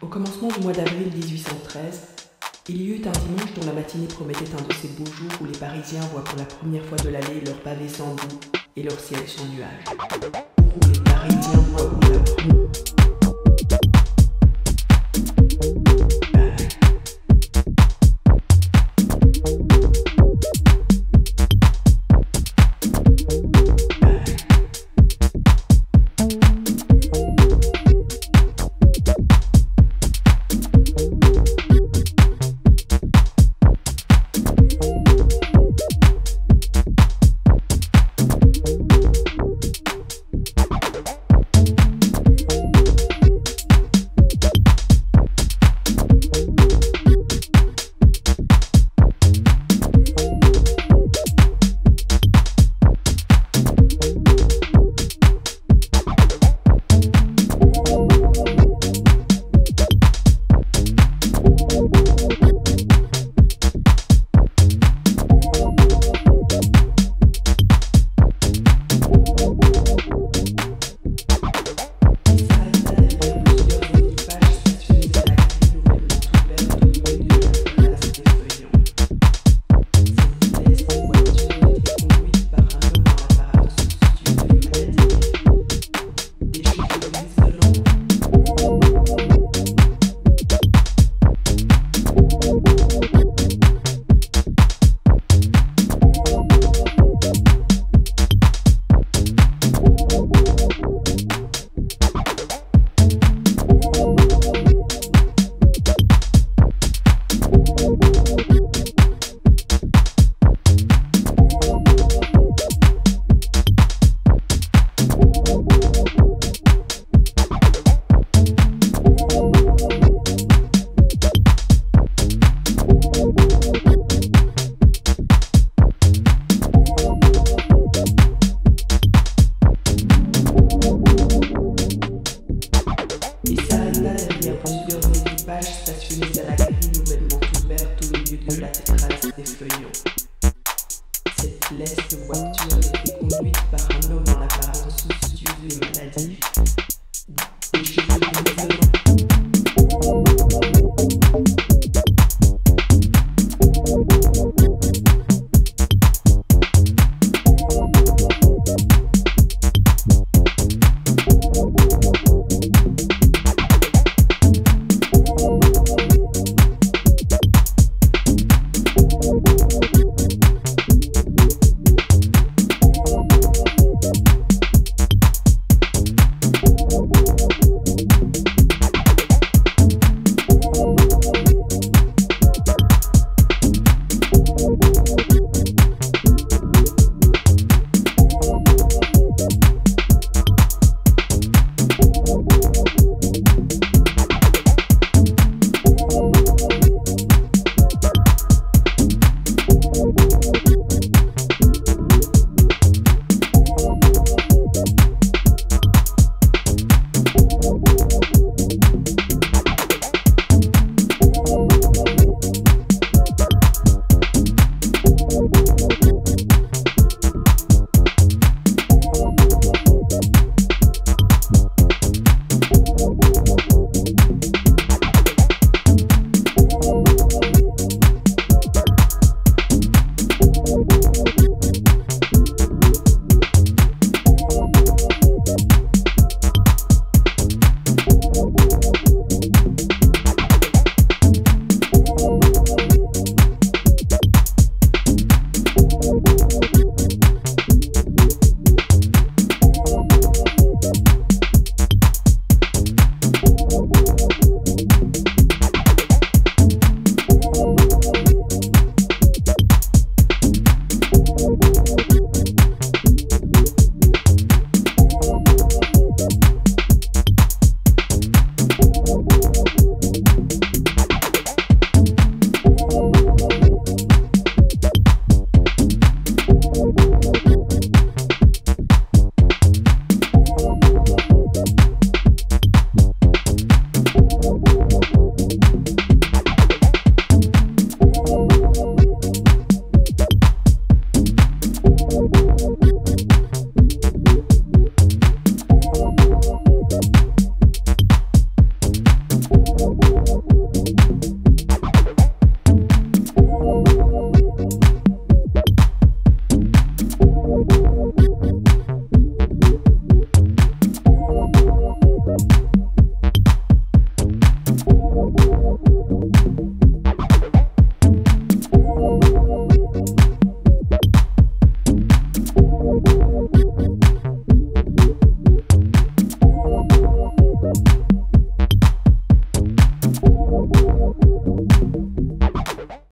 Au commencement du mois d'avril 1813, il y eut un dimanche dont la matinée promettait un de ces beaux jours où les Parisiens voient pour la première fois de l'année leur pavé sans bout et leur ciels sans nuages. Thank you